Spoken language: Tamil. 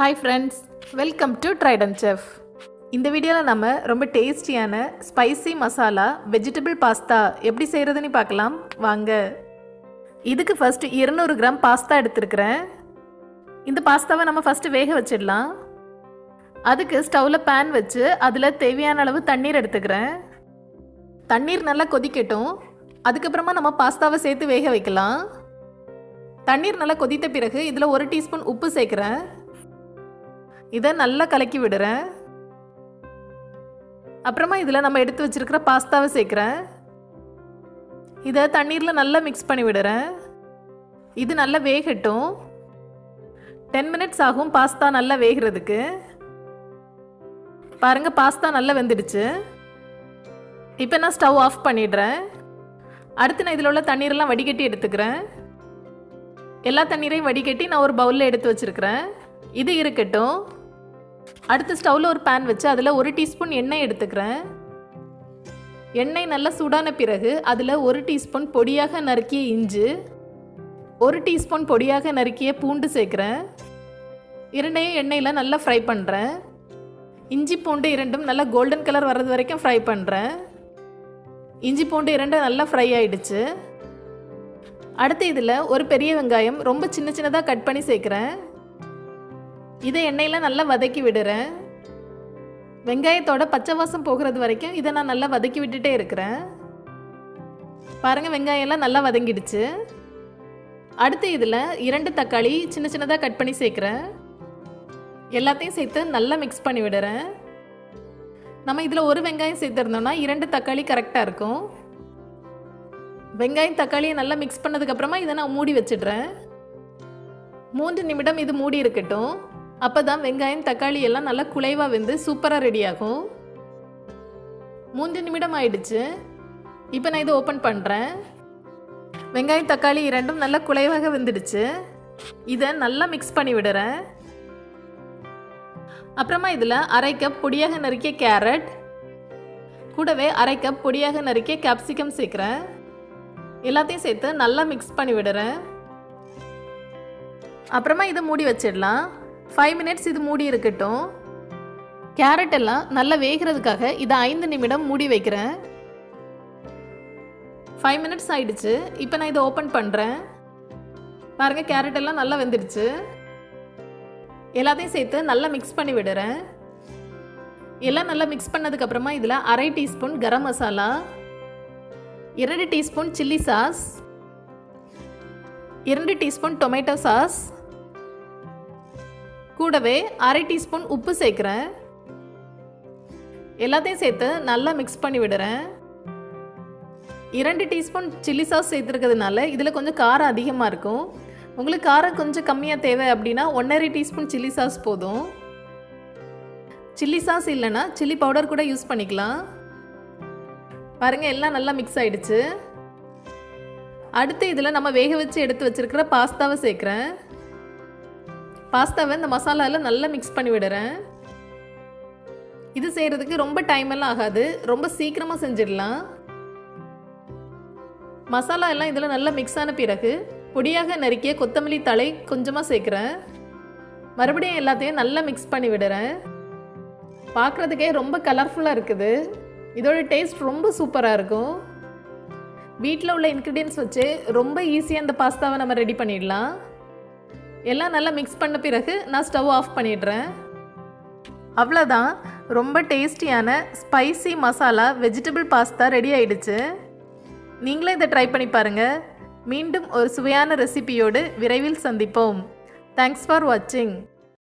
Hi friends welcome to trident chef இந்த வீடியோவில் நம்ம ரொம்ப டேஸ்டியான ஸ்பைசி மசாலா வெஜிடபிள் பாஸ்தா எப்படி செய்கிறதுன்னு பார்க்கலாம். வாங்க. இதுக்கு ஃபஸ்ட்டு இருநூறு கிராம் பாஸ்தா எடுத்துருக்கிறேன். இந்த பாஸ்தாவை நம்ம ஃபஸ்ட்டு வேக வச்சிடலாம். அதுக்கு ஸ்டவ்வில் பேன் வச்சு அதில் தேவையான அளவு தண்ணீர் எடுத்துக்கிறேன். தண்ணீர் நல்லா கொதிக்கட்டும். அதுக்கப்புறமா நம்ம பாஸ்தாவை சேர்த்து வேக வைக்கலாம். தண்ணீர் நல்லா கொதித்த பிறகு இதில் ஒரு டீஸ்பூன் உப்பு சேர்க்குறேன். இதை நல்லா கலக்கி விடுறேன். அப்புறமா இதில் நம்ம எடுத்து வச்சுருக்கிற பாஸ்தாவை சேர்க்குறேன். இதை தண்ணீரில் நல்லா மிக்ஸ் பண்ணி விடுறேன். இது நல்லா வேகட்டும். டென் மினிட்ஸ் ஆகும் பாஸ்தா நல்லா வேகிறதுக்கு. பாருங்கள் பாஸ்தா நல்லா வெந்துடுச்சு. இப்போ நான் ஸ்டவ் ஆஃப் பண்ணிடுறேன். அடுத்து நான் இதில் உள்ள தண்ணீரெல்லாம் வடிகட்டி எடுத்துக்கிறேன். எல்லா தண்ணீரையும் வடிகட்டி நான் ஒரு பவுலில் எடுத்து வச்சுருக்கிறேன். இது இருக்கட்டும். அடுத்து ஸ்டவ்வில் ஒரு பேன் வச்சு அதில் ஒரு டீஸ்பூன் எண்ணெய் எடுத்துக்கிறேன். எண்ணெய் நல்லா சூடான பிறகு அதில் ஒரு டீஸ்பூன் பொடியாக நறுக்கிய இஞ்சி ஒரு டீஸ்பூன் பொடியாக நறுக்கிய பூண்டு சேர்க்குறேன். இரண்டையும் எண்ணெயில் நல்லா ஃப்ரை பண்ணுறேன் இஞ்சி பூண்டு இரண்டும் நல்லா கோல்டன் கலர் வர்றது வரைக்கும் ஃப்ரை பண்ணுறேன் இஞ்சி பூண்டு இரண்டும் நல்லா ஃப்ரை ஆயிடுச்சு. அடுத்து இதில் ஒரு பெரிய வெங்காயம் ரொம்ப சின்ன சின்னதாக கட் பண்ணி சேர்க்குறேன். இதை எண்ணெயில் நல்லா வதக்கி விடுறேன். வெங்காயத்தோட பச்சை வாசம் போகிறது வரைக்கும் இதை நான் நல்லா வதக்கி விட்டுட்டே இருக்கிறேன். பாருங்கள் வெங்காயம்லாம் நல்லா வதங்கிடுச்சு. அடுத்து இதில் இரண்டு தக்காளி சின்ன சின்னதாக கட் பண்ணி சேர்க்குறேன். எல்லாத்தையும் சேர்த்து நல்லா மிக்ஸ் பண்ணி விடுறேன். நம்ம இதில் ஒரு வெங்காயம் சேர்த்துருந்தோம்னா இரண்டு தக்காளி கரெக்டாக இருக்கும். வெங்காயம் தக்காளியை நல்லா மிக்ஸ் பண்ணதுக்கப்புறமா இதை நான் மூடி வச்சிடுறேன். மூன்று நிமிடம் இது மூடி இருக்கட்டும். அப்போ தான் வெங்காயம் தக்காளி எல்லாம் நல்லா குலைவாக வெந்து சூப்பராக ரெடி ஆகும். மூன்று நிமிடம் ஆயிடுச்சு. இப்போ நான் இதை ஓப்பன் பண்ணுறேன் வெங்காயம் தக்காளி இரண்டும் நல்லா குலைவாக வெந்துடுச்சு. இதை நல்லா மிக்ஸ் பண்ணி விடுறேன். அப்புறமா இதில் அரை கப் பொடியாக நறுக்கிய கேரட் கூடவே அரை கப் பொடியாக நறுக்கிய கேப்சிகம் சேர்க்குறேன். எல்லாத்தையும் சேர்த்து நல்லா மிக்ஸ் பண்ணி விடுறேன். அப்புறமா இதை மூடி வச்சிடலாம். ஃபைவ் மினிட்ஸ் இது மூடி இருக்கட்டும். கேரட் எல்லாம் நல்லா வேகிறதுக்காக இதை ஐந்து நிமிடம் மூடி வைக்கிறேன். ஃபைவ் மினிட்ஸ் ஆயிடுச்சு. இப்போ நான் இதை ஓப்பன் பண்ணுறேன் பாருங்கள் கேரட் எல்லாம் நல்லா வெந்துடுச்சு. எல்லாத்தையும் சேர்த்து நல்லா மிக்ஸ் பண்ணி விடுறேன். எல்லாம் நல்லா மிக்ஸ் பண்ணதுக்கப்புறமா இதில் அரை டீஸ்பூன் கரம் மசாலா இரண்டு டீஸ்பூன் சில்லி சாஸ் இரண்டு டீஸ்பூன் டொமேட்டோ சாஸ் கூடவே அரை டீஸ்பூன் உப்பு சேர்க்குறேன். எல்லாத்தையும் சேர்த்து நல்லா மிக்ஸ் பண்ணி விடுறேன். இரண்டு டீஸ்பூன் சில்லி சாஸ் சேர்த்துருக்கிறதுனால இதில் கொஞ்சம் காரம் அதிகமாக இருக்கும். உங்களுக்கு காரம் கொஞ்சம் கம்மியாக தேவை அப்படின்னா ஒன்றரை டீஸ்பூன் சில்லி சாஸ் போதும். சில்லி சாஸ் இல்லைன்னா சில்லி பவுடர் கூட யூஸ் பண்ணிக்கலாம். பாருங்கள் எல்லாம் நல்லா மிக்ஸ் ஆகிடுச்சு அடுத்து இதில் நம்ம வேக வச்சு எடுத்து வச்சுருக்கிற பாஸ்தாவை சேர்க்குறேன். பாஸ்தாவை இந்த மசாலாவில் நல்லா மிக்ஸ் பண்ணி விடுறேன். இது செய்கிறதுக்கு ரொம்ப டைம் எல்லாம் ஆகாது. ரொம்ப சீக்கிரமாக செஞ்சிடலாம். மசாலா எல்லாம் இதில் நல்லா மிக்ஸ் ஆன பிறகு பொடியாக நறுக்கிய கொத்தமல்லி தலை கொஞ்சமாக சேர்க்குறேன். மறுபடியும் எல்லாத்தையும் நல்லா மிக்ஸ் பண்ணி விடுறேன். பார்க்குறதுக்கே ரொம்ப கலர்ஃபுல்லாக இருக்குது. இதோட டேஸ்ட் ரொம்ப சூப்பராக இருக்கும். வீட்டில் உள்ள இன்க்ரீடியன்ஸ் வச்சு ரொம்ப ஈஸியாக அந்த பாஸ்தாவை நம்ம ரெடி பண்ணிடலாம். எல்லாம் நல்லா மிக்ஸ் பண்ண பிறகு நான் ஸ்டவ் ஆஃப் பண்ணிடுறேன். அவ்வளோதான் ரொம்ப டேஸ்டியான spicy masala vegetable pasta ready ஆயிடுச்சு. நீங்களே இதை ட்ரை பண்ணி பாருங்கள் மீண்டும் ஒரு சுவையான ரெசிபியோடு விரைவில் சந்திப்போம். தேங்க்ஸ் ஃபார் வாட்சிங்